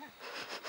Ha ha ha.